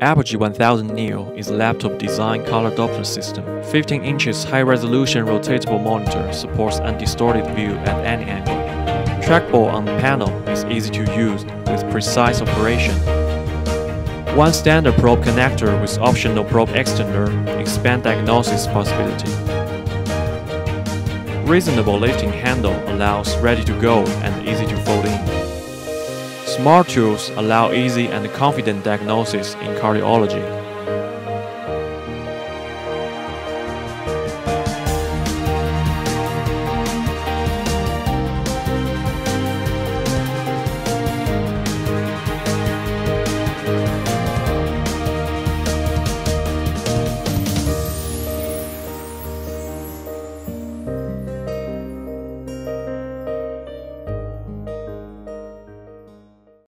Apogee 1000 Neo is a laptop design color Doppler system. 15 inches high-resolution rotatable monitor supports undistorted view at any angle. Trackball on the panel is easy to use with precise operation. One standard probe connector with optional probe extender expand diagnosis possibility. Reasonable lifting handle allows ready to go and easy to fold in. Smart tools allow easy and confident diagnosis in cardiology.